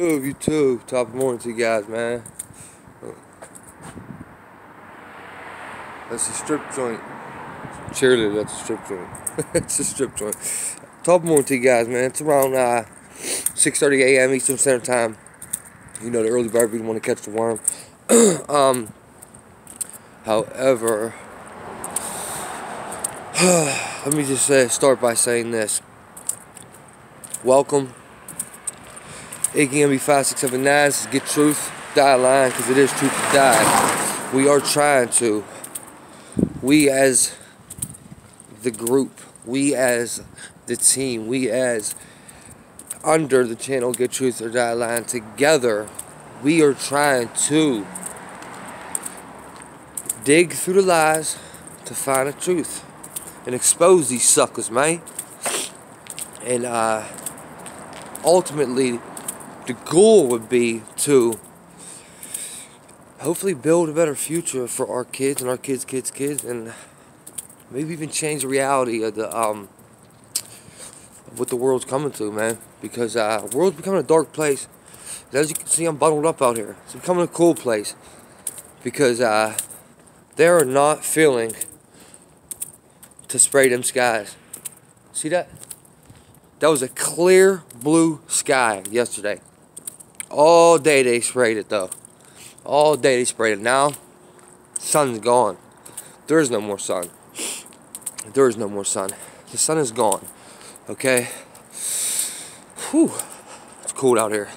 YouTube, YouTube, top of morning to you guys, man. That's a strip joint. Cheerleader, that's a strip joint. it's a strip joint. Top of morning to you guys, man. It's around uh, 6.30 a.m. Eastern Standard Time. You know, the early bird, we want to catch the worm. um, however, let me just say, start by saying this. Welcome AKMB 5679 is Get Truth, Die Line, because it is truth to die. We are trying to. We as the group, we as the team, we as under the channel Get Truth or Die Line, together, we are trying to dig through the lies to find the truth and expose these suckers, man. And uh, ultimately, the goal would be to hopefully build a better future for our kids and our kids' kids' kids, and maybe even change the reality of the um of what the world's coming to, man. Because uh, the world's becoming a dark place. As you can see, I'm bundled up out here. It's becoming a cool place because uh, they are not feeling to spray them skies. See that? That was a clear blue sky yesterday. All day they sprayed it though. All day they sprayed it. Now, sun's gone. There is no more sun. There is no more sun. The sun is gone. Okay? Whew. It's cold out here.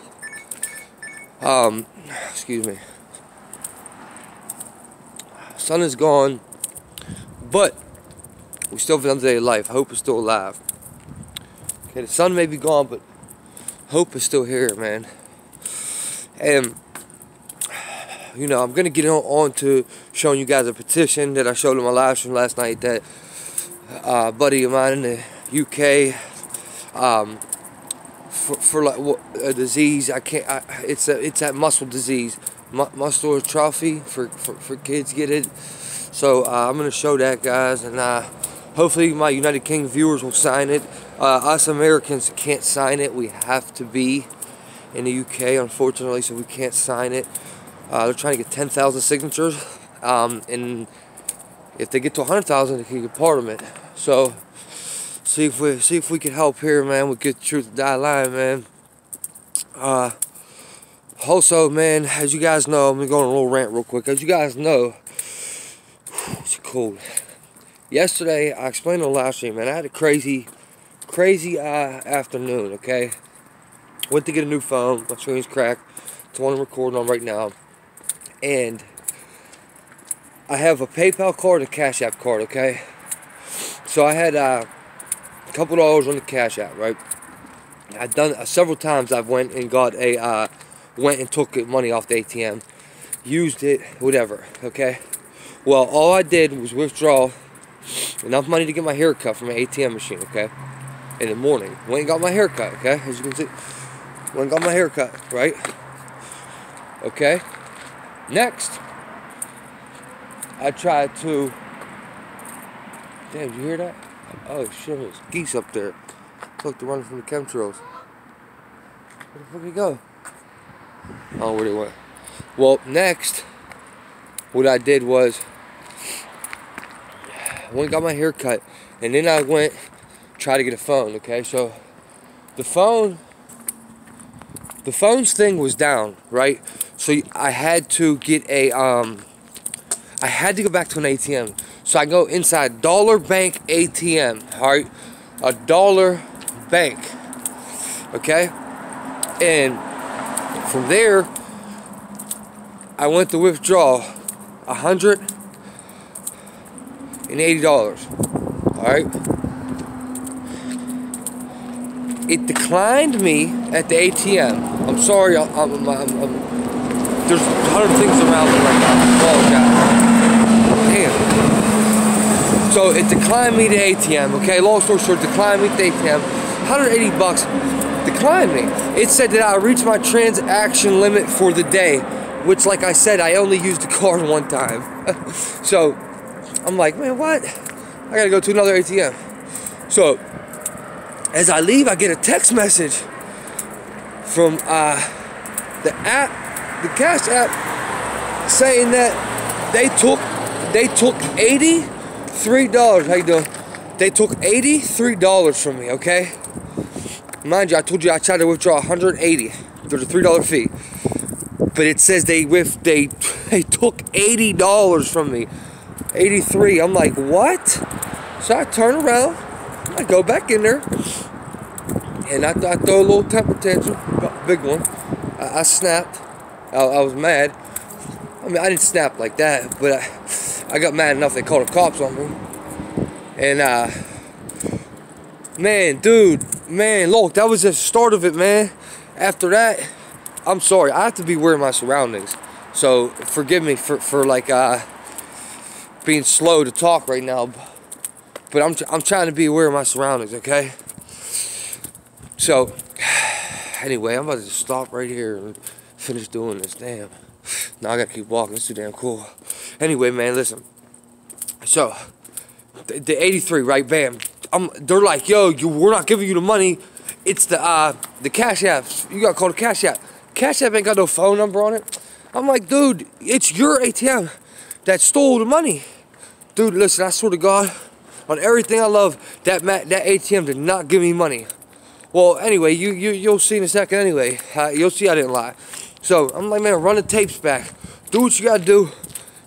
Um, excuse me. Sun is gone, but we still have another day of life. Hope is still alive. Okay, the sun may be gone, but hope is still here, man. And you know, I'm gonna get on, on to showing you guys a petition that I showed in my live stream last night that uh, buddy of mine in the UK um, for, for like a disease I can't I, it's a it's that muscle disease mu muscular atrophy for, for, for kids get it. So uh, I'm gonna show that guys and uh, hopefully my United Kingdom viewers will sign it. Uh, us Americans can't sign it. We have to be in the UK, unfortunately, so we can't sign it. Uh, they're trying to get 10,000 signatures, um, and if they get to 100,000, they can get part of it. So, see if we see if we can help here, man. We get truth to die line, man. Uh, also, man, as you guys know, I'm gonna go on a little rant real quick. As you guys know, it's cold. Yesterday, I explained on last stream, man. I had a crazy, crazy uh, afternoon. Okay Went to get a new phone. My screen's cracked. It's the one I'm recording on right now. And I have a PayPal card and a Cash App card, okay? So I had uh, a couple dollars on the Cash App, right? I've done uh, several times. I've went and got a uh, went and took money off the ATM, used it, whatever. Okay. Well, all I did was withdraw enough money to get my hair cut from an ATM machine. Okay. In the morning, went and got my hair cut. Okay, as you can see. Went got my hair cut, right? Okay. Next, I tried to. Damn, did you hear that? Oh shit, there's geese up there. Look, they're running from the chemtrails. Where the fuck did he go? Oh, where they went. Well, next, what I did was, I went got my hair cut, and then I went try to get a phone. Okay, so the phone the phones thing was down, right? So I had to get a, um, I had to go back to an ATM. So I go inside Dollar Bank ATM, all right? A dollar bank, okay? And from there, I went to withdraw a hundred and eighty dollars. All right it declined me at the ATM. I'm sorry, I'm, I'm, I'm, there's a hundred things around me right now. I apologize. Damn. So it declined me to ATM, okay? Long story short, declined me to ATM. 180 bucks declined me. It said that I reached my transaction limit for the day, which, like I said, I only used the card one time. so I'm like, man, what? I gotta go to another ATM. So as I leave, I get a text message from uh, the app, the Cash App, saying that they took they took eighty-three dollars. How you doing? They took eighty-three dollars from me. Okay. Mind you, I told you I tried to withdraw 180. There's a three dollar fee, but it says they with they they took eighty dollars from me. 83. I'm like, what? So I turn around, I go back in there, and I, I throw a little temper tantrum, big one. I, I snapped. I, I, was mad. I mean, I didn't snap like that, but I, I got mad enough they called the cops on me. And, uh, man, dude, man, look, that was the start of it, man. After that, I'm sorry, I have to be aware of my surroundings. So forgive me for, for like, uh, being slow to talk right now, but I'm, I'm trying to be aware of my surroundings, okay? So, anyway, I'm about to stop right here and finish doing this. Damn. Now I gotta keep walking. It's too damn cool. Anyway, man, listen. So, the, the 83, right? Bam. I'm, they're like, yo, you, we're not giving you the money. It's the uh, the Cash App. You gotta call the Cash App. Cash App ain't got no phone number on it. I'm like, dude, it's your ATM that stole the money. Dude, listen, I swear to God, on everything I love, that that ATM did not give me money. Well, anyway, you, you, you'll see in a second anyway. Uh, you'll see I didn't lie. So, I'm like, man, run the tapes back. Do what you gotta do.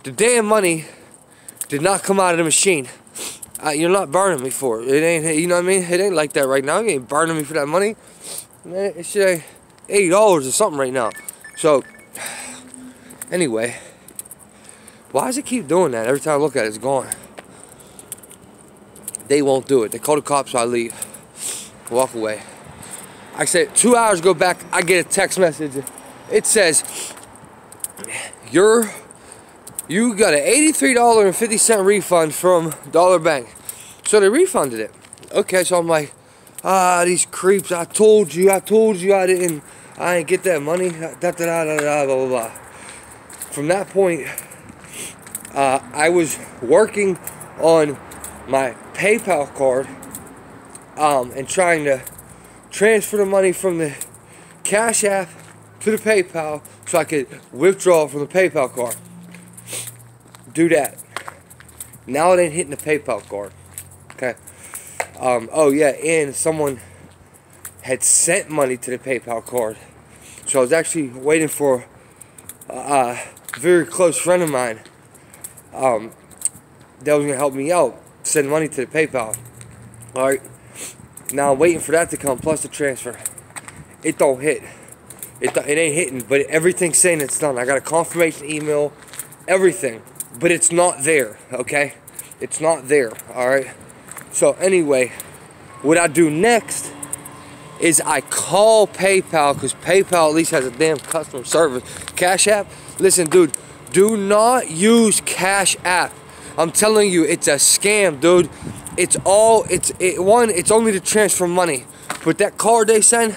The damn money did not come out of the machine. Uh, you're not burning me for it. It ain't, you know what I mean? It ain't like that right now. You ain't burning me for that money. Man, it should $80 or something right now. So, anyway. Why does it keep doing that? Every time I look at it, it's gone. They won't do it. They call the cops, so I leave. Walk away. I said, two hours go back, I get a text message. It says, you're, you got an $83.50 refund from Dollar Bank. So they refunded it. Okay, so I'm like, ah, these creeps, I told you, I told you I didn't, I didn't get that money, da da da da da, blah, blah, blah. From that point, uh, I was working on my PayPal card um, and trying to transfer the money from the Cash App to the PayPal so I could withdraw from the PayPal card. Do that. Now it ain't hitting the PayPal card. Okay. Um, oh yeah, and someone had sent money to the PayPal card. So I was actually waiting for a very close friend of mine um, that was gonna help me out, send money to the PayPal. All right, now I'm waiting for that to come plus the transfer. It don't hit. It it ain't hitting, but everything's saying it's done. I got a confirmation email, everything, but it's not there. Okay, it's not there. All right. So anyway, what I do next is I call PayPal because PayPal at least has a damn customer service. Cash App, listen, dude do not use Cash App. I'm telling you, it's a scam, dude. It's all, it's, it, one, it's only to transfer money. But that card they send,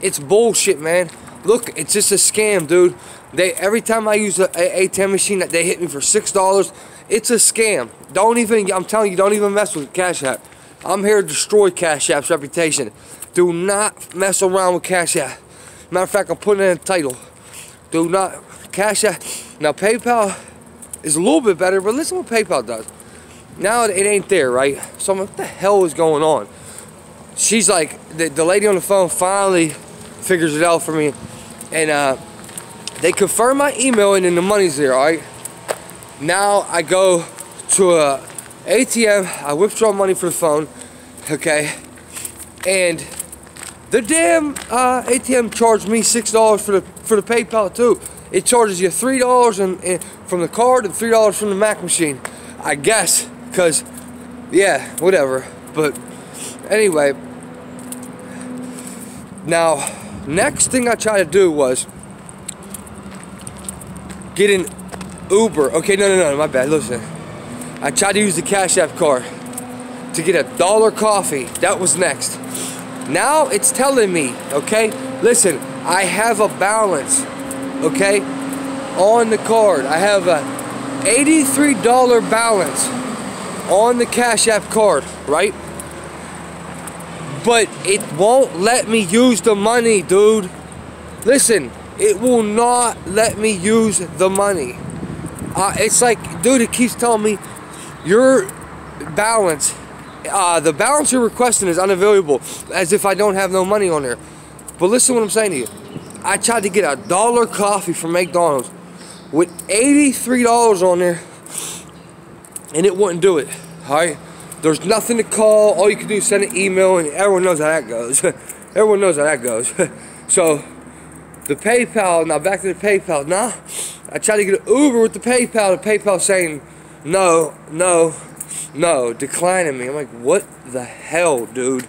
it's bullshit, man. Look, it's just a scam, dude. They Every time I use a, a ATM machine, that they hit me for $6. It's a scam. Don't even, I'm telling you, don't even mess with Cash App. I'm here to destroy Cash App's reputation. Do not mess around with Cash App. Matter of fact, I'm putting in the title. Do not, Cash App, now PayPal is a little bit better, but listen what PayPal does. Now it ain't there, right? So I'm like, what the hell is going on? She's like, the, the lady on the phone finally figures it out for me. And uh, they confirm my email and then the money's there, all right? Now I go to a ATM, I withdraw money from the phone, okay? And the damn uh, ATM charged me $6 for the, for the PayPal too it charges you three dollars from the card and three dollars from the Mac machine. I guess, cause yeah, whatever. But anyway, now next thing I tried to do was get an Uber. Okay, no, no, no, my bad. Listen, I tried to use the Cash App card to get a dollar coffee. That was next. Now it's telling me, okay, listen, I have a balance okay, on the card. I have a $83 balance on the Cash App card, right? But it won't let me use the money, dude. Listen, it will not let me use the money. Uh, it's like, dude, it keeps telling me your balance, uh, the balance you're requesting is unavailable, as if I don't have no money on there. But listen what I'm saying to you. I tried to get a dollar coffee from McDonald's with $83 on there, and it wouldn't do it. All right, there's nothing to call. All you can do is send an email, and everyone knows how that goes. everyone knows how that goes. so the PayPal, now back to the PayPal. Now, I tried to get an Uber with the PayPal. The PayPal saying, no, no, no, declining me. I'm like, what the hell, dude?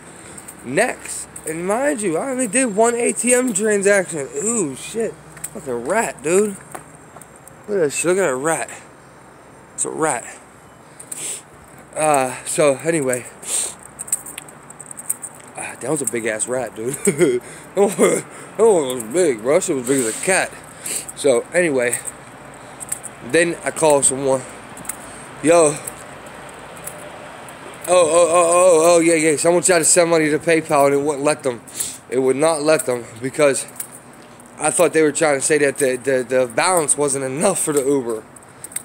Next, and mind you, I only did one ATM transaction. Ooh, shit. Fucking rat, dude. Look at this. Look at that rat. It's a rat. Uh, so, anyway. Uh, that was a big ass rat, dude. that one was big, bro. It was big as a cat. So, anyway. Then I called someone. Yo. Oh, oh, oh, oh, oh, yeah, yeah. Someone tried to send money to PayPal and it wouldn't let them. It would not let them because I thought they were trying to say that the, the, the balance wasn't enough for the Uber.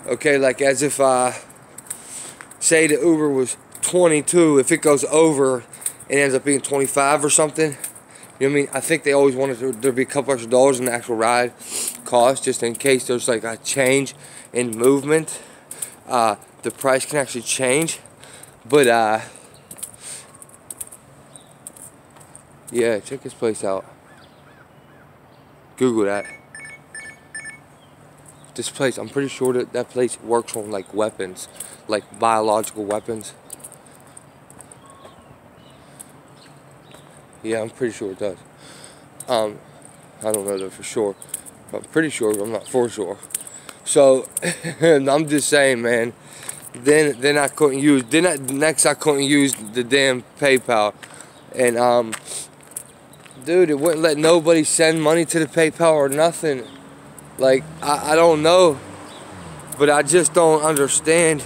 Okay, like as if, uh, say the Uber was 22, if it goes over, it ends up being 25 or something. You know what I mean? I think they always wanted there to be a couple extra dollars in the actual ride cost, just in case there's like a change in movement. Uh, the price can actually change. But, uh, yeah, check this place out. Google that. This place, I'm pretty sure that that place works on like weapons, like biological weapons. Yeah, I'm pretty sure it does. Um, I don't know that for sure. I'm pretty sure, I'm not for sure. So, I'm just saying, man. Then, then I couldn't use. Then I, next I couldn't use the damn PayPal, and um, dude, it wouldn't let nobody send money to the PayPal or nothing. Like, I, I don't know, but I just don't understand.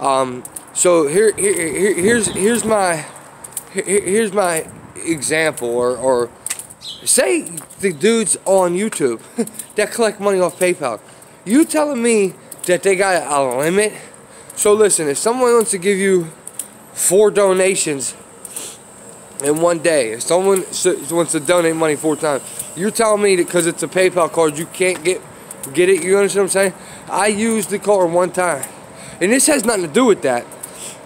Um, so here, here, here's here's my here, here's my example, or or say the dudes on YouTube that collect money off PayPal. You telling me that they got a limit? So listen, if someone wants to give you four donations in one day. If someone wants to donate money four times, you're telling me that because it's a PayPal card, you can't get get it. You understand what I'm saying? I used the card one time, and this has nothing to do with that.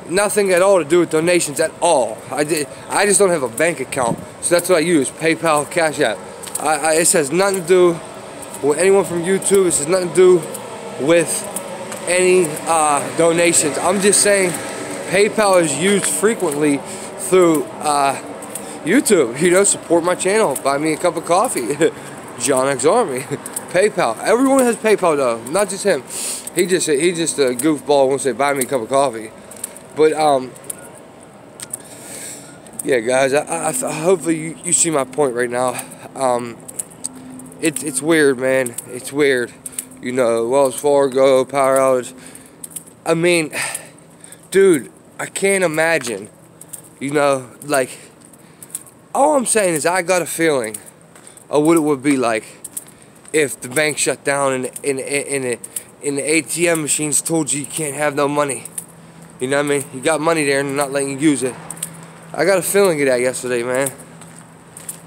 Nothing at all to do with donations at all. I did. I just don't have a bank account, so that's what I use: PayPal, Cash App. I, I, this has nothing to do with anyone from YouTube. This has nothing to do with any uh, donations. I'm just saying PayPal is used frequently through uh, YouTube. You know, support my channel. Buy me a cup of coffee. John X Army. PayPal. Everyone has PayPal though, not just him. He just he just a goofball wants to say buy me a cup of coffee. But um, yeah, guys. I, I, I hopefully you, you see my point right now. Um, it's it's weird, man. It's weird. You know, Wells Fargo power outage. I mean, dude, I can't imagine you know, like, all I'm saying is I got a feeling of what it would be like if the bank shut down and in in in, in the ATM machines told you you can't have no money. You know what I mean? You got money there and they're not letting you use it. I got a feeling of that yesterday, man.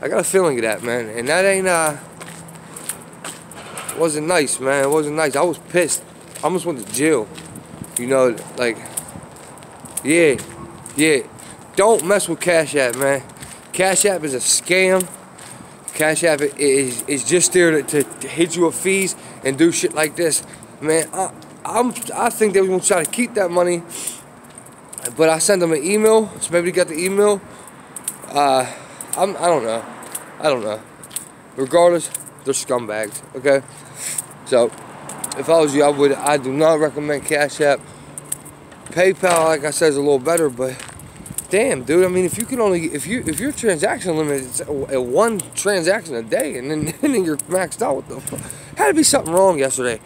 I got a feeling of that, man. And that ain't uh wasn't nice, man. It wasn't nice. I was pissed. I almost went to jail. You know, like yeah, yeah. Don't mess with Cash App, man. Cash App is a scam. Cash App is, is just there to, to hit you with fees and do shit like this. Man, I, I'm, I think they were going to try to keep that money. But I sent them an email, so maybe they got the email. Uh, I'm, I don't know. I don't know. Regardless, they're scumbags, okay? So, if I was you, I would, I do not recommend Cash App. PayPal, like I said, is a little better, but damn, dude. I mean, if you can only if you if your transaction limit is a, one transaction a day, and then, and then you're maxed out, what the fuck? Had to be something wrong yesterday.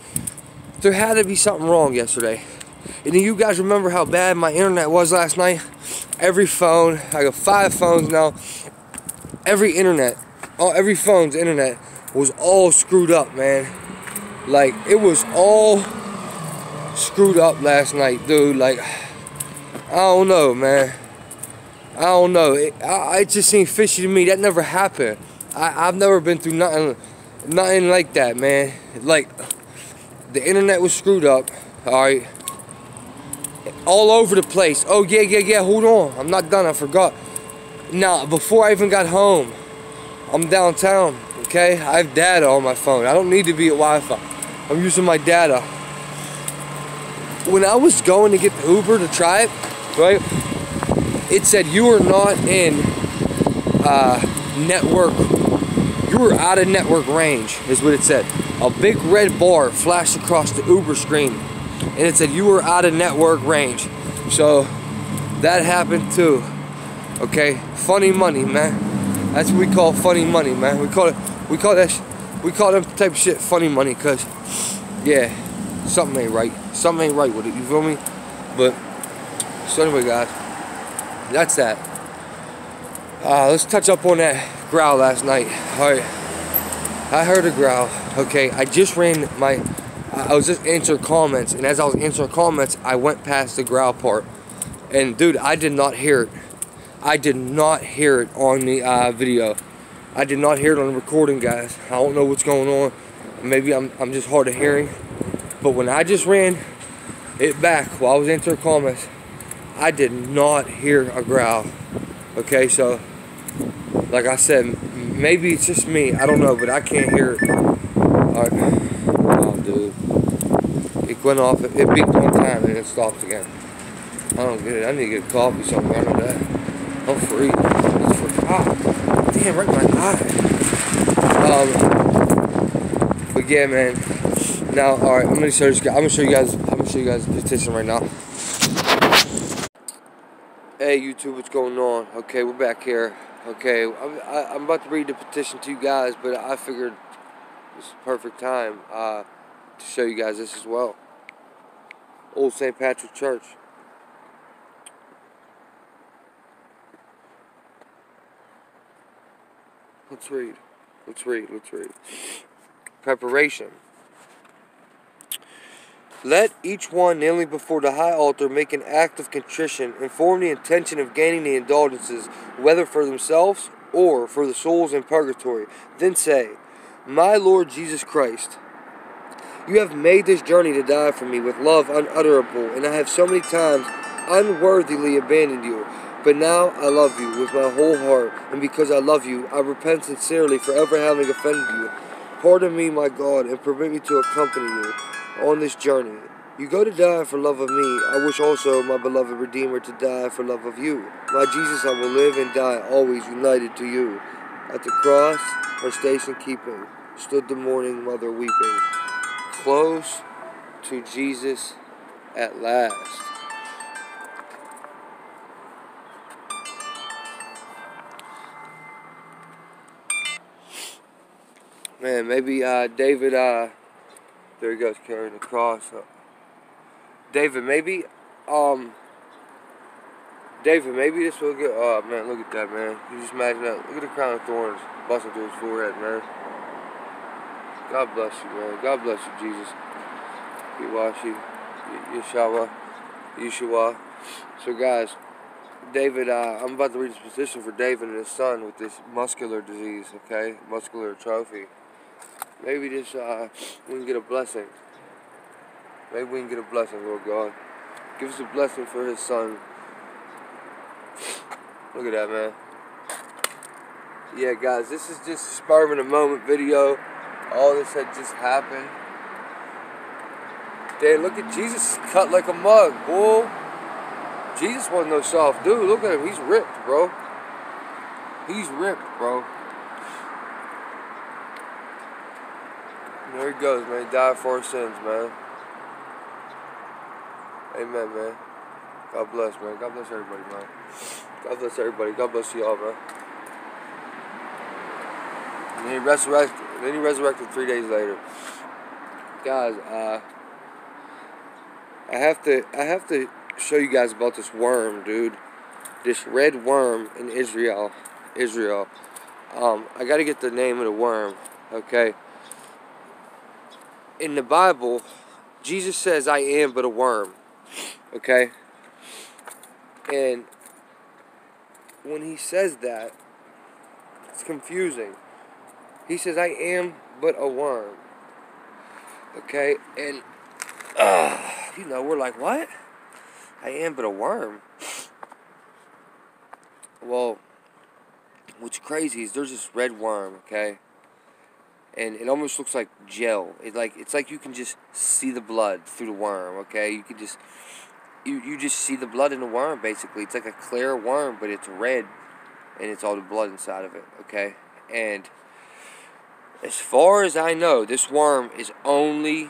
There had to be something wrong yesterday. And you guys remember how bad my internet was last night? Every phone, I got five phones now. Every internet, oh, every phone's internet was all screwed up, man. Like, it was all screwed up last night, dude. Like, I don't know, man. I don't know. It, I, it just seemed fishy to me. That never happened. I, I've never been through nothing, nothing like that, man. Like, the internet was screwed up, all right? All over the place. Oh, yeah, yeah, yeah, hold on. I'm not done, I forgot. Now, before I even got home, I'm downtown, okay? I have data on my phone. I don't need to be at Wi-Fi. I'm using my data. When I was going to get the Uber to try it, right? It said you are not in uh, network, you were out of network range, is what it said. A big red bar flashed across the Uber screen, and it said you were out of network range. So that happened too. Okay, funny money, man. That's what we call funny money, man. We call it, we call that, we call them type of shit funny money, cause, yeah, something ain't right. Something ain't right with it. You feel me? But so anyway, guys, that's that. Uh, let's touch up on that growl last night. All right, I heard a growl. Okay, I just ran my. I was just answering comments, and as I was answering comments, I went past the growl part, and dude, I did not hear it. I did not hear it on the uh, video. I did not hear it on the recording, guys. I don't know what's going on. Maybe I'm, I'm just hard of hearing. But when I just ran it back while I was answering comments, I did not hear a growl. Okay, so like I said, maybe it's just me. I don't know, but I can't hear it. Alright. Oh, dude. It went off. It beeped one time and it stopped again. I don't get it. I need to get coffee, something. I know that. I'm free. It's for ah, damn, right my eye. Um, but yeah, man. Now, all right, I'm gonna show you. I'm gonna show you guys. I'm gonna show you guys the petition right now. Hey, YouTube, what's going on? Okay, we're back here. Okay, I'm, I, I'm about to read the petition to you guys, but I figured it's the perfect time uh, to show you guys this as well. Old St. Patrick Church. Let's read. Let's read. Let's read. Preparation. Let each one kneeling before the high altar make an act of contrition and form the intention of gaining the indulgences, whether for themselves or for the souls in purgatory. Then say, My Lord Jesus Christ, you have made this journey to die for me with love unutterable, and I have so many times unworthily abandoned you. But now I love you with my whole heart, and because I love you, I repent sincerely for ever having offended you. Pardon me, my God, and permit me to accompany you on this journey. You go to die for love of me. I wish also my beloved Redeemer to die for love of you. My Jesus, I will live and die always united to you. At the cross, her station keeping, stood the mourning mother weeping, close to Jesus at last. Man, maybe uh, David, uh, there he goes carrying the cross. David, maybe, um, David, maybe this will get, oh man, look at that, man. You just imagine that. Look at the crown of thorns busting through his forehead, man. God bless you, man. God bless you, Jesus. Yawashi, Yeshua, Yeshua. So, guys, David, uh, I'm about to read this petition for David and his son with this muscular disease, okay? Muscular atrophy. Maybe this, uh, we can get a blessing. Maybe we can get a blessing, Lord God. Give us a blessing for his son. Look at that, man. Yeah, guys, this is just a spur of a moment video. All this had just happened. Damn, look at Jesus cut like a mug, bull. Jesus wasn't no soft dude. Look at him. He's ripped, bro. He's ripped, bro. There he goes, man. He died for our sins, man. Amen, man. God bless, man. God bless everybody, man. God bless everybody. God bless you all, man. And then he resurrected. Then he resurrected three days later. Guys, uh, I have to. I have to show you guys about this worm, dude. This red worm in Israel. Israel. Um, I gotta get the name of the worm. Okay? In the Bible, Jesus says, I am but a worm. Okay? And when he says that, it's confusing. He says, I am but a worm. Okay? And, uh, you know, we're like, what? I am but a worm. Well, what's crazy is there's this red worm, okay? And it almost looks like gel. It like it's like you can just see the blood through the worm, okay? You can just you, you just see the blood in the worm basically. It's like a clear worm, but it's red and it's all the blood inside of it, okay? And as far as I know, this worm is only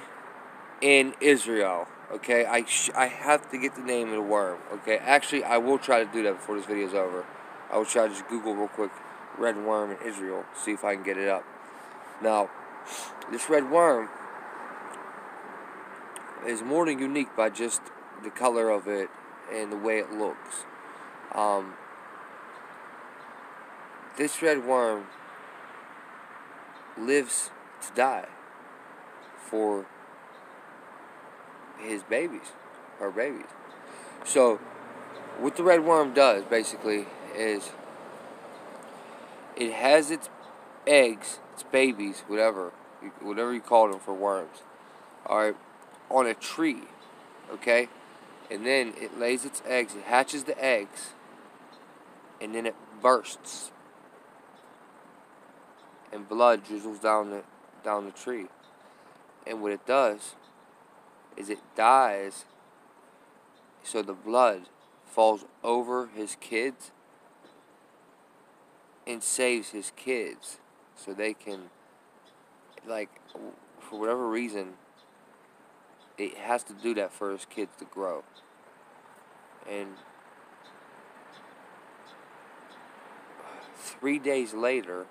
in Israel. Okay, I I have to get the name of the worm. Okay, actually, I will try to do that before this video is over. I will try to just Google real quick red worm in Israel, see if I can get it up. Now, this red worm is more than unique by just the color of it and the way it looks. Um, this red worm lives to die for his babies, her babies. So, what the red worm does basically is it has its eggs, its babies, whatever, whatever you call them for worms, are on a tree, okay? And then it lays its eggs, it hatches the eggs, and then it bursts. And blood drizzles down the down the tree. And what it does is it dies so the blood falls over his kids and saves his kids so they can like for whatever reason it has to do that for his kids to grow. And three days later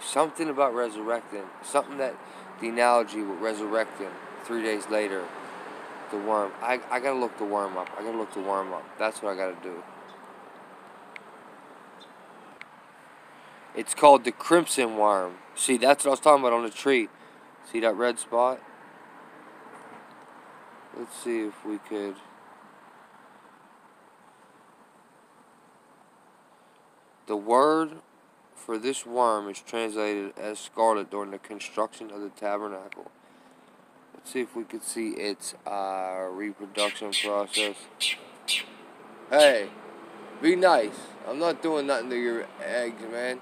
something about resurrecting something that the analogy with resurrecting three days later, the worm. I, I gotta look the worm up. I gotta look the worm up. That's what I gotta do. It's called the crimson worm. See, that's what I was talking about on the tree. See that red spot? Let's see if we could. The word for this worm is translated as scarlet during the construction of the tabernacle. See if we could see its uh, reproduction process. Hey, be nice. I'm not doing nothing to your eggs, man.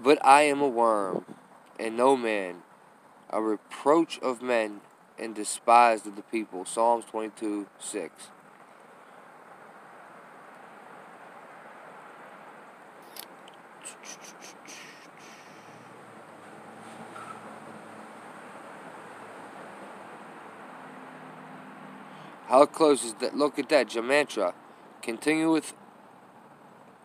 But I am a worm, and no man, a reproach of men, and despised of the people. Psalms 22 6. How close is that? Look at that, Gematria. Continue with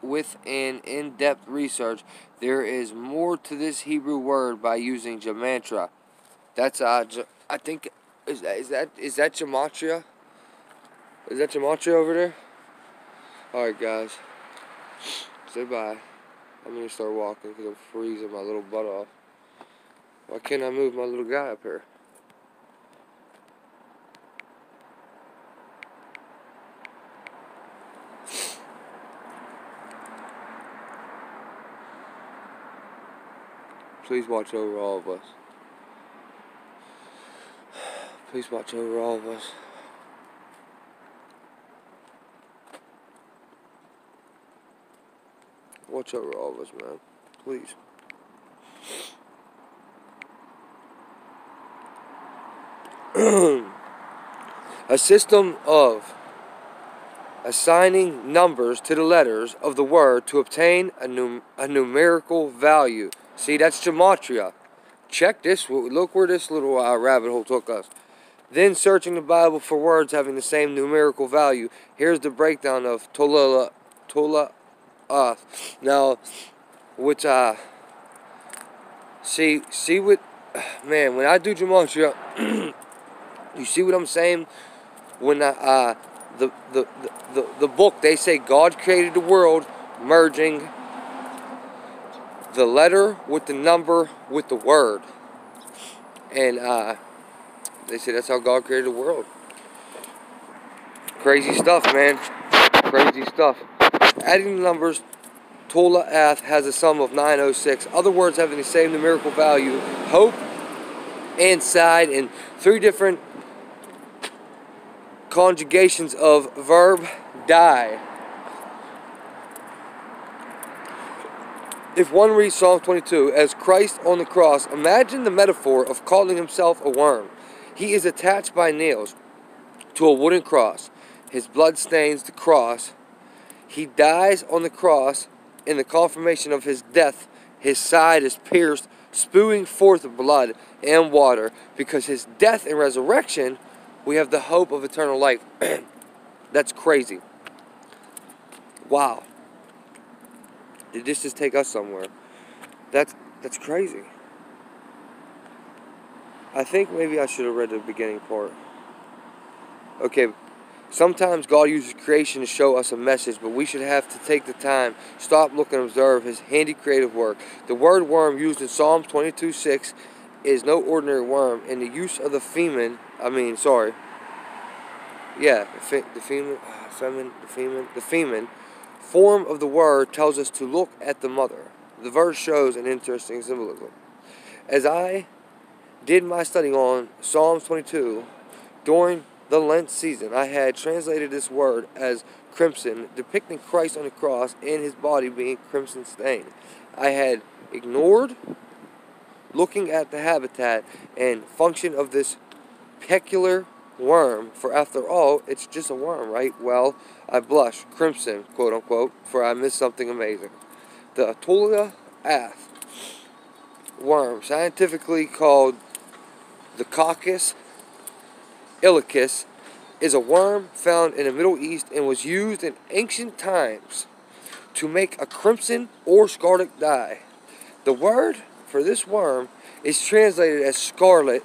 with an in-depth research. There is more to this Hebrew word by using Gematria. That's uh, I think is that is that is that Gematria? Is that Gematria over there? All right, guys. Say bye. I'm gonna start walking because I'm freezing my little butt off. Why can't I move my little guy up here? Please watch over all of us. Please watch over all of us. Watch over all of us, man. Please. a system of assigning numbers to the letters of the word to obtain a, num a numerical value. See, that's gematria. Check this. Look where this little uh, rabbit hole took us. Then searching the Bible for words having the same numerical value. Here's the breakdown of Tola, Tola, uh, now, which uh, See, see what, man, when I do gematria, you see what I'm saying? When I, uh, the, the, the, the book, they say God created the world, merging the letter with the number with the word. And uh, they say that's how God created the world. Crazy stuff, man. Crazy stuff. Adding the numbers, Tola Ath has a sum of 906. Other words having the same numerical value, hope and side, and three different conjugations of verb die. If one reads Psalm 22 as Christ on the cross, imagine the metaphor of calling himself a worm. He is attached by nails to a wooden cross. His blood stains the cross. He dies on the cross. In the confirmation of his death, his side is pierced, spewing forth blood and water. Because his death and resurrection, we have the hope of eternal life. That's crazy. Wow. Did this just take us somewhere? That's that's crazy. I think maybe I should have read the beginning part. Okay, sometimes God uses creation to show us a message, but we should have to take the time, stop, look, and observe His handy creative work. The word worm used in Psalms 22 6 is no ordinary worm, and the use of the femen, I mean, sorry, yeah, the, the femen, uh, femin, the femen, the femen form of the word tells us to look at the mother. The verse shows an interesting symbolism. As I did my study on Psalms 22 during the Lent season, I had translated this word as crimson, depicting Christ on the cross and his body being crimson stained. I had ignored looking at the habitat and function of this peculiar worm, for after all, it's just a worm, right? Well, I blush, crimson, quote unquote, for I missed something amazing. The Atolia ath worm, scientifically called the Coccus ilicis, is a worm found in the Middle East and was used in ancient times to make a crimson or scarlet dye. The word for this worm is translated as scarlet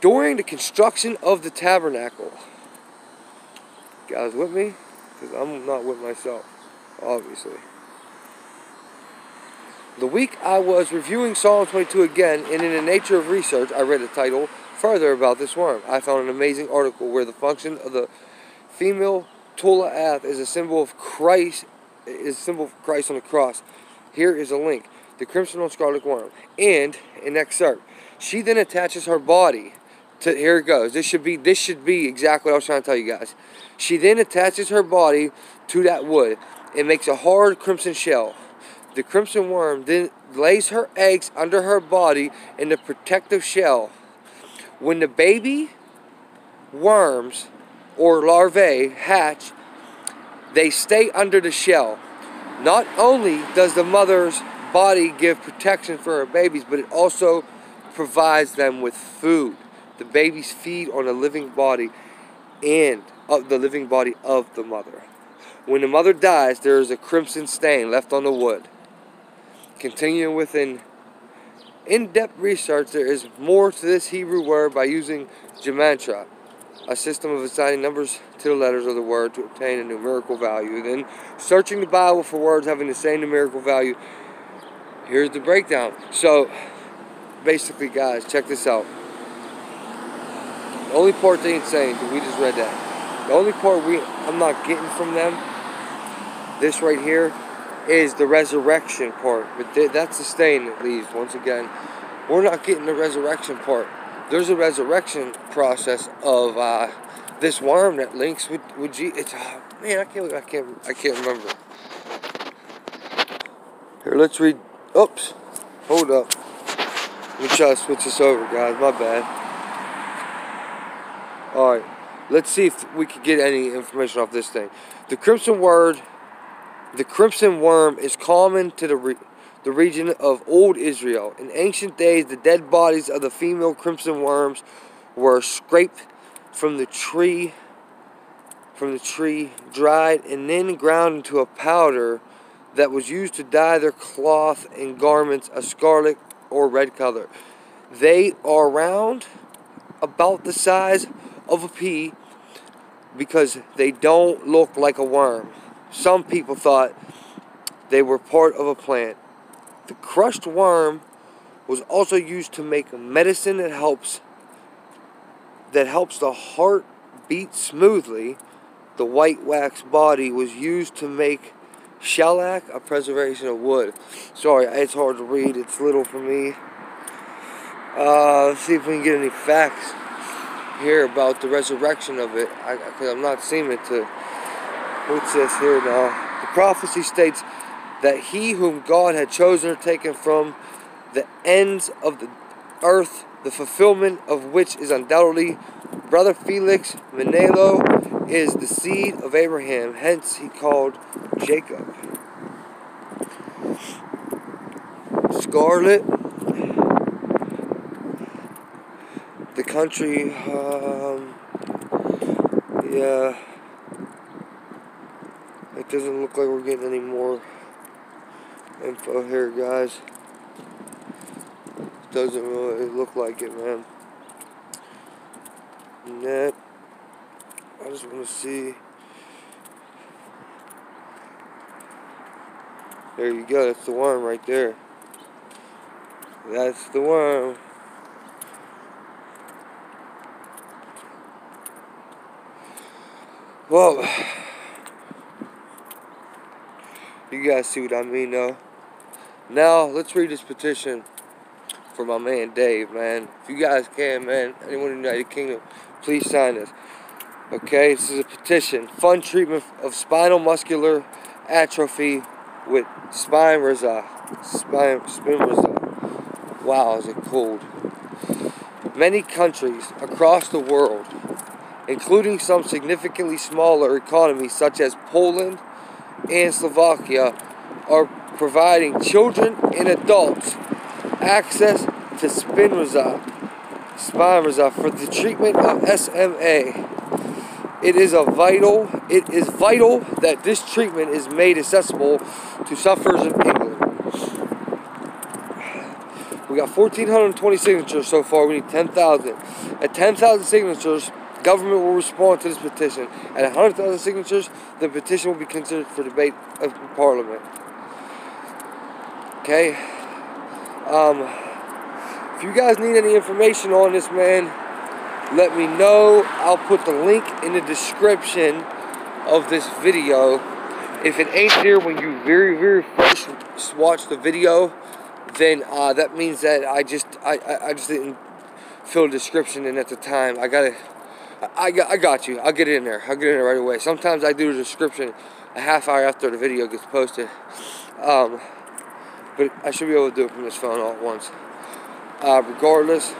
during the construction of the tabernacle. guys with me? Because I'm not with myself, obviously. The week I was reviewing Psalm 22 again, and in the nature of research, I read the title further about this worm. I found an amazing article where the function of the female Tolaath is a symbol of Christ, is a symbol of Christ on the cross. Here is a link. The crimson or scarlet worm. And an excerpt. She then attaches her body to, here it goes. This should be this should be exactly what I was trying to tell you guys. She then attaches her body to that wood and makes a hard crimson shell. The crimson worm then lays her eggs under her body in the protective shell. When the baby worms or larvae hatch, they stay under the shell. Not only does the mother's body give protection for her babies, but it also provides them with food. The babies feed on the living body and of the living body of the mother. When the mother dies, there is a crimson stain left on the wood. Continuing with an in-depth research, there is more to this Hebrew word by using gematria, a system of assigning numbers to the letters of the word to obtain a numerical value. Then searching the Bible for words having the same numerical value. Here's the breakdown. So, basically, guys, check this out. The only part they ain't saying, we just read that. The only part we I'm not getting from them, this right here, is the resurrection part. But th that's the stain at least, once again. We're not getting the resurrection part. There's a resurrection process of uh, this worm that links with, with G. It's, oh, man, I can't, I can't, I can't remember. Here, let's read. Oops. Hold up. Let me try to switch this over, guys. My bad. Alright, let's see if we can get any information off this thing. The crimson word, the crimson worm is common to the, re the region of old Israel. In ancient days, the dead bodies of the female crimson worms were scraped from the tree from the tree, dried, and then ground into a powder that was used to dye their cloth and garments a scarlet or red color. They are round, about the size of a pea, because they don't look like a worm. Some people thought they were part of a plant. The crushed worm was also used to make medicine that helps that helps the heart beat smoothly. The white wax body was used to make shellac, a preservation of wood. Sorry, it's hard to read. It's little for me. Uh, let's see if we can get any facts here about the resurrection of it. Because I'm not seeing it to. What's this here now? The prophecy states that he whom God had chosen or taken from the ends of the earth, the fulfillment of which is undoubtedly brother Felix Manalo is the seed of Abraham, hence he called Jacob. Scarlet, the country, um, yeah, it doesn't look like we're getting any more info here, guys. Doesn't really look like it, man. Net. I just want to see. There you go. That's the worm right there. That's the worm. Well, you guys see what I mean, though. Now, let's read this petition for my man Dave, man. If you guys can, man, anyone in the United Kingdom, please sign this. Okay, this is a petition. Fund treatment of spinal muscular atrophy with Spinraza. Spine, Spinraza. Wow, is it cold. Many countries across the world, including some significantly smaller economies such as Poland and Slovakia, are providing children and adults access to Spinraza, Spinraza for the treatment of SMA. It is a vital. It is vital that this treatment is made accessible to sufferers in England. We got 1,420 signatures so far. We need 10,000. At 10,000 signatures, government will respond to this petition. At 100,000 signatures, the petition will be considered for debate of Parliament. Okay. Um, if you guys need any information on this, man, let me know. I'll put the link in the description of this video. If it ain't there when you very, very first watch the video, then uh, that means that I just I, I, I just didn't fill the description in at the time. I gotta I got I got you. I'll get it in there. I'll get it in there right away. Sometimes I do the description a half hour after the video gets posted. Um, but I should be able to do it from this phone all at once. Uh, regardless,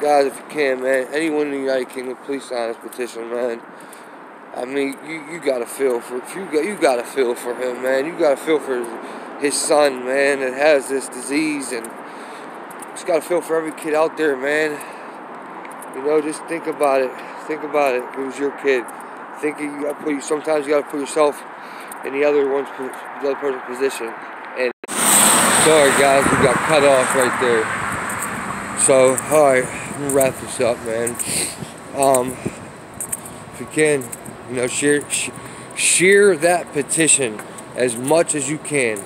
guys, if you can, man, anyone in the United Kingdom, please sign this petition, man. I mean, you, you gotta feel for you got you gotta feel for him, man. You gotta feel for his, his son, man, that has this disease, and just gotta feel for every kid out there, man. You know, just think about it. Think about it. It was your kid, think you gotta put. Sometimes you gotta put yourself in the other one's the other person's position. And sorry, guys, we got cut off right there. So, alright, I'm gonna wrap this up, man. Um, if you can, you know, share, sh share that petition as much as you can.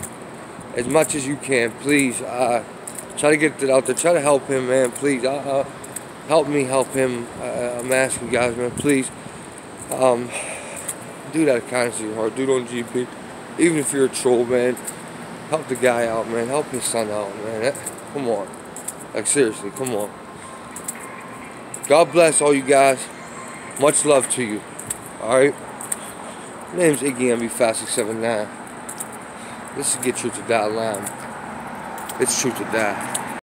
As much as you can, please. Uh, try to get it out there. Try to help him, man. Please, uh, uh, help me help him. Uh, I'm asking you guys, man. Please, um, do that kindness of your heart. Do it on GP. Even if you're a troll, man. Help the guy out, man. Help his son out, man. That, come on. Like, seriously, come on. God bless all you guys. Much love to you. Alright? Name's Iggy MB5679. This is Get Truth to Die Lamb. It's Truth to Die.